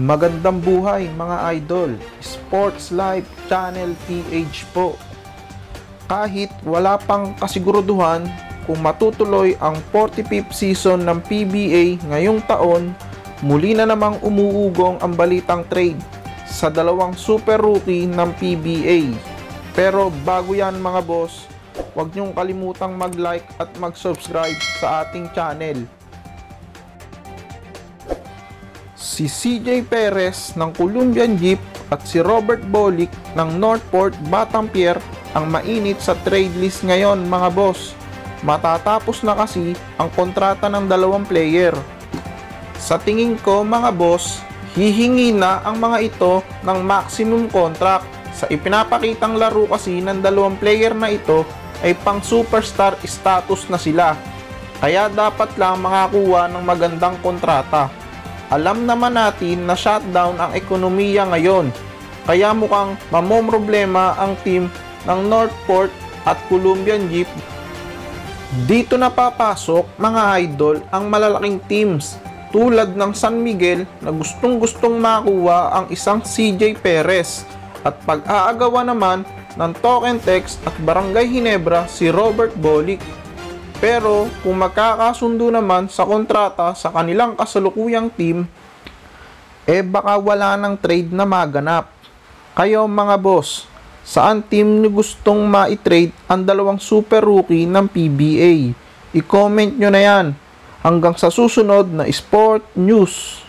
Magandang buhay mga idol, Sports Life Channel PH po. Kahit wala pang kasiguraduhan kung matutuloy ang 45th season ng PBA ngayong taon, muli na namang umuugong ang balitang trade sa dalawang super rookie ng PBA. Pero bago yan mga boss, huwag niyong kalimutang mag-like at mag-subscribe sa ating channel. Si CJ Perez ng Columbian Jeep at si Robert Bolick ng Northport Batampier ang mainit sa trade list ngayon mga boss. Matatapos na kasi ang kontrata ng dalawang player. Sa tingin ko mga boss, hihingi na ang mga ito ng maximum contract. Sa ipinapakitang laro kasi ng dalawang player na ito ay pang superstar status na sila. Kaya dapat lang makakuha ng magandang kontrata. Alam naman natin na shutdown ang ekonomiya ngayon. Kaya mukhang mamomroblema ang team ng Northport at Columbian Jeep. Dito na papasok mga idol ang malalaking teams tulad ng San Miguel na gustong gustong makuha ang isang CJ Perez at pag-aagawa naman ng Token Text at Barangay Hinebra si Robert Bolick. Pero kung magkakasundo naman sa kontrata sa kanilang kasalukuyang team, eh baka wala ng trade na maganap. Kayo mga boss, saan team nyo gustong ma-trade ang dalawang super rookie ng PBA? I-comment nyo na yan. Hanggang sa susunod na Sport News.